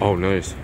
Oh, nice.